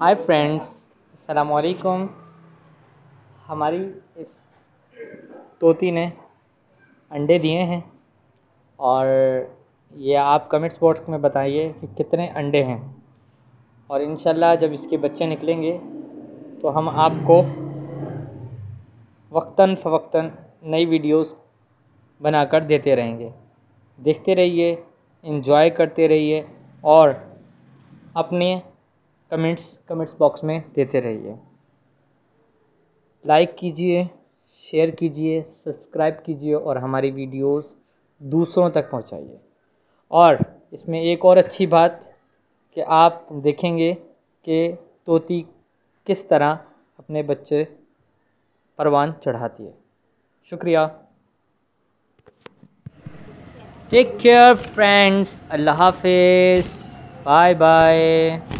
Hi friends अस्सलाम वालेकुम हमारी इस तोती ने अंडे दिए हैं और ये आप कमेंट्स बॉक्स में बताइए कि कितने अंडे हैं। और इन जब इसके बच्चे निकलेंगे तो हम आपको वक्ता फ़वक्ता नई वीडियोस बनाकर देते रहेंगे। देखते रहिए इन्जॉय करते रहिए और अपने कमेंट्स कमेंट्स बॉक्स में देते रहिए। लाइक कीजिए शेयर कीजिए सब्सक्राइब कीजिए और हमारी वीडियोस दूसरों तक पहुंचाइए। और इसमें एक और अच्छी बात कि आप देखेंगे कि तोती किस तरह अपने बच्चे परवान चढ़ाती है। शुक्रिया। टेक केयर फ्रेंड्स अल्लाह हाफिज़। Bye bye